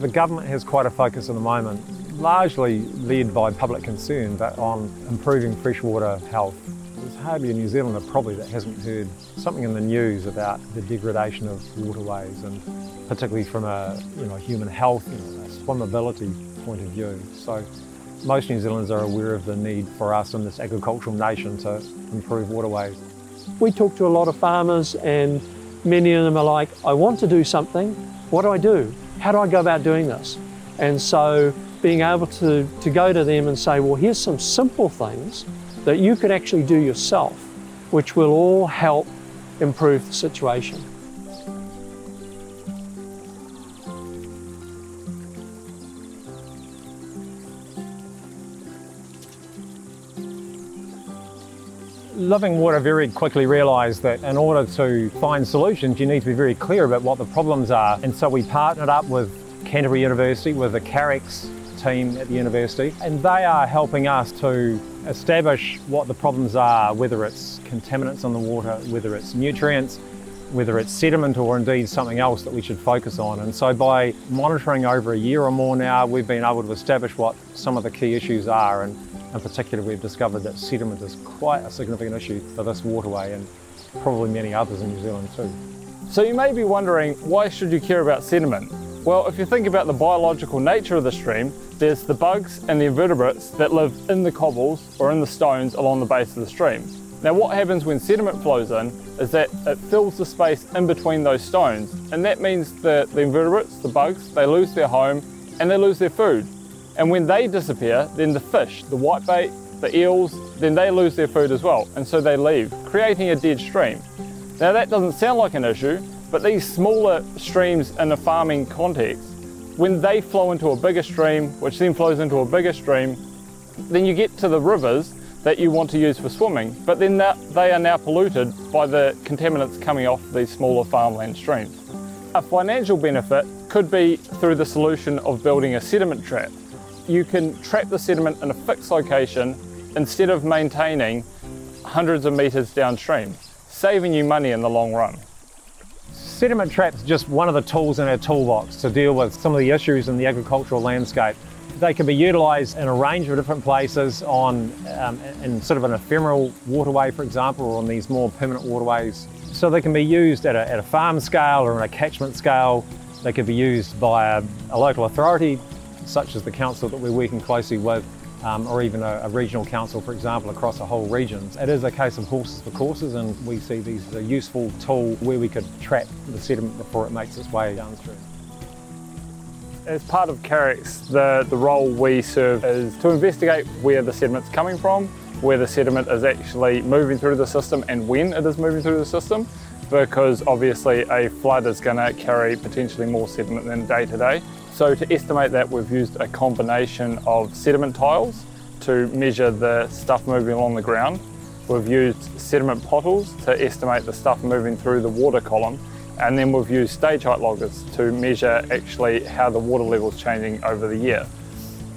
The government has quite a focus at the moment, largely led by public concern, but on improving freshwater health. There's hardly a New Zealander probably that hasn't heard something in the news about the degradation of waterways and particularly from a you know, human health, you swimmability point of view. So most New Zealanders are aware of the need for us in this agricultural nation to improve waterways. We talk to a lot of farmers and many of them are like, I want to do something, what do I do? How do I go about doing this? And so being able to, to go to them and say, well, here's some simple things that you could actually do yourself, which will all help improve the situation. Living Water very quickly realised that in order to find solutions, you need to be very clear about what the problems are. And so we partnered up with Canterbury University, with the CAREX team at the university, and they are helping us to establish what the problems are, whether it's contaminants on the water, whether it's nutrients, whether it's sediment or indeed something else that we should focus on. And so by monitoring over a year or more now, we've been able to establish what some of the key issues are. And in particular, we've discovered that sediment is quite a significant issue for this waterway and probably many others in New Zealand too. So you may be wondering, why should you care about sediment? Well, if you think about the biological nature of the stream, there's the bugs and the invertebrates that live in the cobbles or in the stones along the base of the stream. Now what happens when sediment flows in is that it fills the space in between those stones and that means that the invertebrates, the bugs, they lose their home and they lose their food. And when they disappear, then the fish, the whitebait, the eels, then they lose their food as well and so they leave, creating a dead stream. Now that doesn't sound like an issue, but these smaller streams in a farming context, when they flow into a bigger stream, which then flows into a bigger stream, then you get to the rivers that you want to use for swimming, but then they are now polluted by the contaminants coming off these smaller farmland streams. A financial benefit could be through the solution of building a sediment trap. You can trap the sediment in a fixed location instead of maintaining hundreds of metres downstream, saving you money in the long run. Sediment traps just one of the tools in our toolbox to deal with some of the issues in the agricultural landscape. They can be utilised in a range of different places on um, in sort of an ephemeral waterway, for example, or on these more permanent waterways. So they can be used at a, at a farm scale or on a catchment scale. They can be used by a, a local authority, such as the council that we're working closely with, um, or even a, a, regional council, for example, across a whole region. It is a case of horses for courses, and we see these as a useful tool where we could trap the sediment before it makes its way downstream. As part of CAREX, the, the role we serve is to investigate where the sediment's coming from, where the sediment is actually moving through the system and when it is moving through the system because obviously a flood is going to carry potentially more sediment than day to day. So to estimate that we've used a combination of sediment tiles to measure the stuff moving along the ground. We've used sediment pottles to estimate the stuff moving through the water column and then we've used stage height loggers to measure actually how the water level is changing over the year.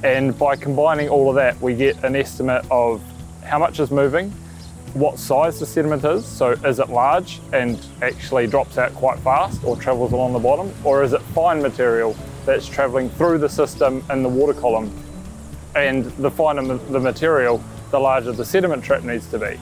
And by combining all of that, we get an estimate of how much is moving, what size the sediment is. So is it large and actually drops out quite fast or travels along the bottom? Or is it fine material that's traveling through the system in the water column? And the finer the material, the larger the sediment trap needs to be.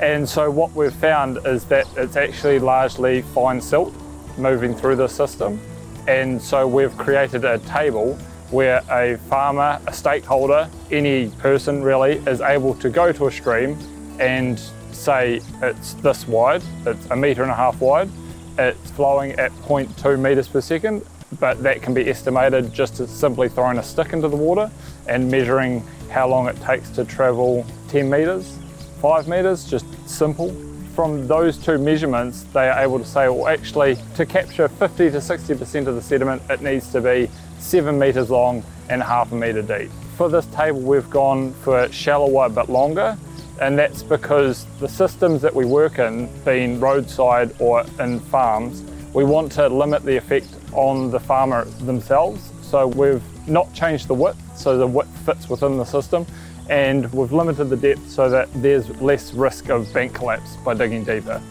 And so what we've found is that it's actually largely fine silt moving through the system. And so we've created a table where a farmer, a stakeholder, any person really is able to go to a stream and say it's this wide, it's a metre and a half wide, it's flowing at 0.2 metres per second, but that can be estimated just as simply throwing a stick into the water and measuring how long it takes to travel 10 metres five metres, just simple. From those two measurements, they are able to say, well, actually, to capture 50 to 60% of the sediment, it needs to be seven metres long and half a metre deep. For this table, we've gone for shallower but longer, and that's because the systems that we work in, being roadside or in farms, we want to limit the effect on the farmer themselves. So we've not changed the width, so the width fits within the system, and we've limited the depth so that there's less risk of bank collapse by digging deeper.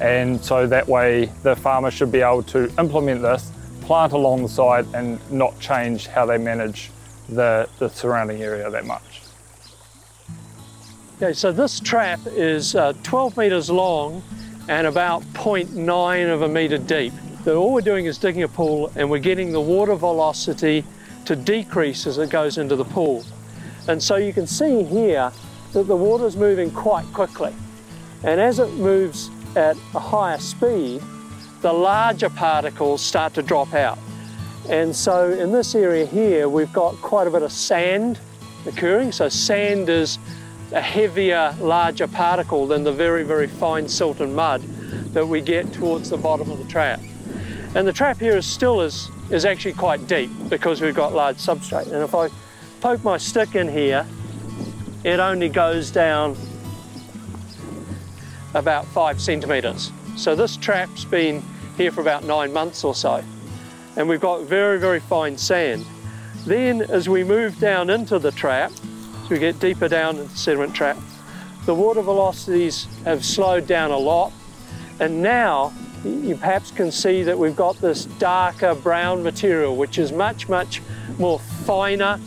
And so that way the farmer should be able to implement this, plant along the side and not change how they manage the, the surrounding area that much. Okay, so this trap is uh, 12 metres long and about 0.9 of a metre deep. So all we're doing is digging a pool and we're getting the water velocity to decrease as it goes into the pool. And so you can see here that the water is moving quite quickly. And as it moves at a higher speed, the larger particles start to drop out. And so in this area here, we've got quite a bit of sand occurring. So sand is a heavier, larger particle than the very, very fine silt and mud that we get towards the bottom of the trap. And the trap here is still is, is actually quite deep because we've got large substrate. And if I poke my stick in here, it only goes down about five centimetres. So this trap's been here for about nine months or so. And we've got very, very fine sand. Then as we move down into the trap, as we get deeper down into the sediment trap, the water velocities have slowed down a lot. And now you perhaps can see that we've got this darker brown material, which is much, much more finer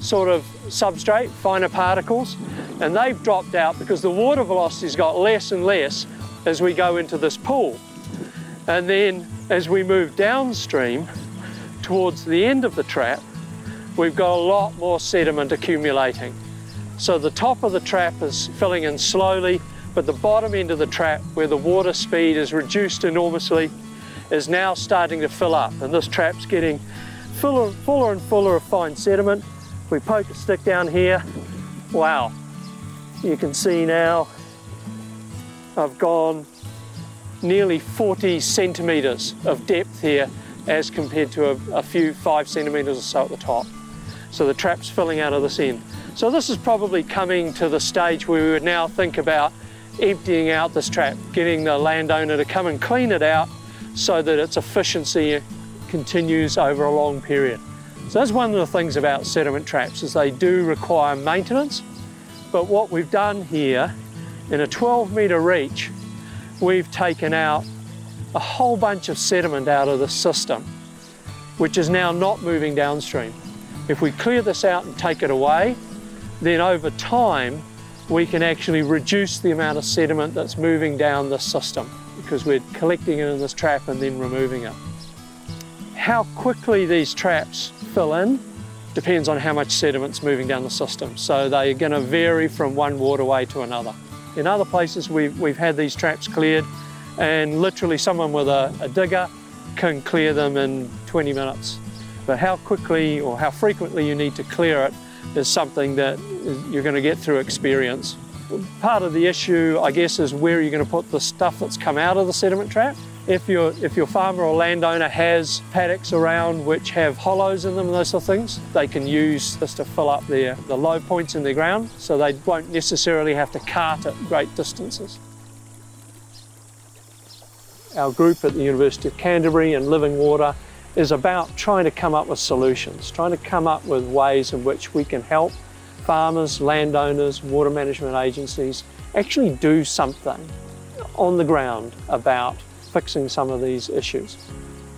sort of substrate, finer particles, and they've dropped out because the water velocity's got less and less as we go into this pool. And then as we move downstream towards the end of the trap, we've got a lot more sediment accumulating. So the top of the trap is filling in slowly, but the bottom end of the trap, where the water speed is reduced enormously, is now starting to fill up. And this trap's getting fuller, fuller and fuller of fine sediment. If we poke a stick down here, wow, you can see now I've gone nearly 40 centimetres of depth here as compared to a, a, few five centimetres or so at the top. So the trap's filling out of this end. So this is probably coming to the stage where we would now think about emptying out this trap, getting the landowner to come and clean it out so that its efficiency continues over a long period. So that's one of the things about sediment traps is they do require maintenance. But what we've done here in a 12 metre reach, we've taken out a whole bunch of sediment out of the system, which is now not moving downstream. If we clear this out and take it away, then over time, we can actually reduce the amount of sediment that's moving down the system because we're collecting it in this trap and then removing it. How quickly these traps fill in depends on how much sediment's moving down the system. So they are going to vary from one waterway to another. In other places we've, we've had these traps cleared and literally someone with a, a digger can clear them in 20 minutes. But how quickly or how frequently you need to clear it is something that you're going to get through experience. Part of the issue, I guess, is where you're going to put the stuff that's come out of the sediment trap. If, your if your farmer or landowner has paddocks around which have hollows in them and those sort of things, they can use this to fill up their, the low points in their ground so they won't necessarily have to cart it great distances. Our group at the University of Canterbury and Living Water is about trying to come up with solutions, trying to come up with ways in which we can help farmers, landowners, water management agencies actually do something on the ground about fixing some of these issues.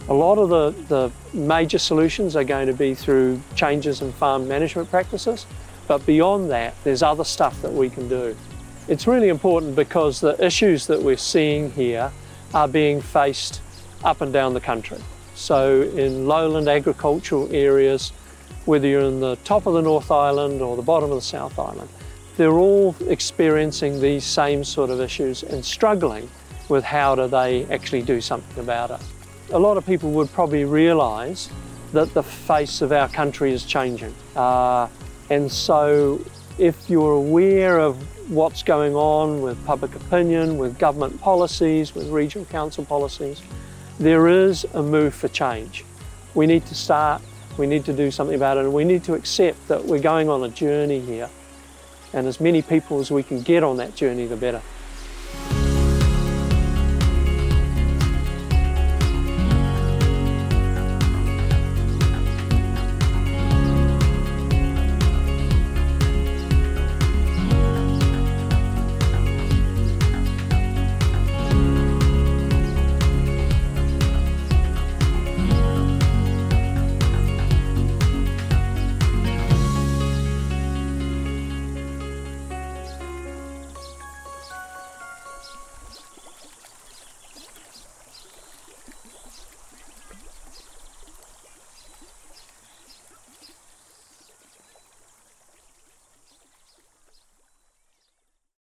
A lot of the, the major solutions are going to be through changes in farm management practices, but beyond that, there's other stuff that we can do. It's really important because the issues that we're seeing here are being faced up and down the country. So in lowland agricultural areas, whether you're in the top of the North Island or the bottom of the South Island, they're all experiencing these same sort of issues and struggling with how do they actually do something about it. A lot of people would probably realise that the face of our country is changing. Uh, and so if you're aware of what's going on with public opinion, with government policies, with regional council policies, there is a move for change. We need to start, we need to do something about it, and we need to accept that we're going on a journey here. And as many people as we can get on that journey, the better.